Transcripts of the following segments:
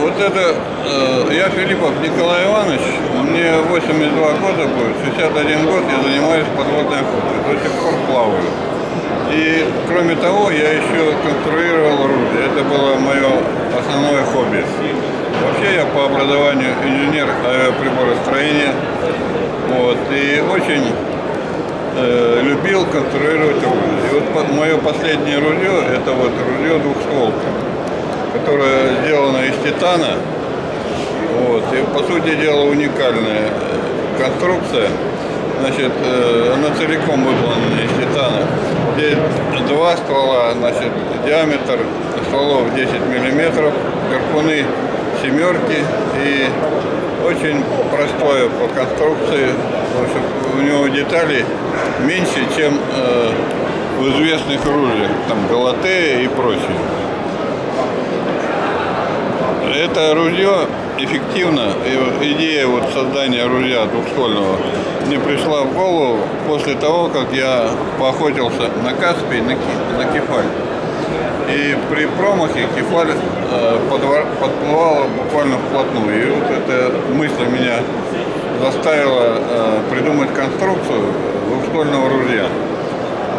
вот это, э, я Филиппов Николай Иванович, мне 82 года будет, 61 год я занимаюсь подводной охотой, до сих пор плаваю. И кроме того, я еще конструировал оружие, это было мое основное хобби. Вообще я по образованию инженер авиаприборостроения, вот, и очень э, любил конструировать оружие. И вот мое последнее ружье, это вот ружье двухстволка которая сделана из титана. Вот. И по сути дела уникальная конструкция. Значит, э, она целиком выполнена из титана. Здесь два ствола, значит, диаметр стволов 10 миллиметров, гарпуны семерки и очень простое по конструкции. В общем, у него деталей меньше, чем э, в известных оружиях, там Галатея и прочее это ружье эффективно. И идея вот создания ружья двухствольного мне пришла в голову после того, как я поохотился на Каспий, на, на кефаль. И при промахе кефаль э, подвор, подплывала буквально вплотную. И вот эта мысль меня заставила э, придумать конструкцию двухствольного ружья.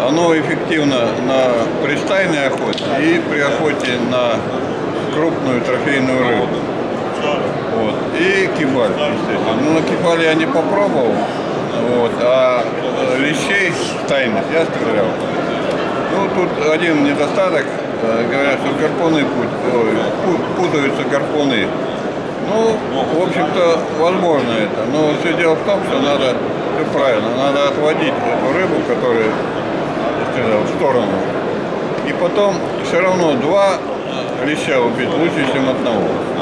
Оно эффективно на пристайной охоте и при охоте на крупную трофейную рыбу. Вот. И кефаль, естественно. Ну, на кефале я не попробовал, вот, а лещей тайных я стрелял. Ну, тут один недостаток, э, говорят, что гарпуны путаются гарпуны. Ну, в общем-то, возможно это. Но все дело в том, что надо, все правильно, надо отводить эту рыбу, которую я стрелял, в сторону. И потом все равно два леща убить лучше, чем одного.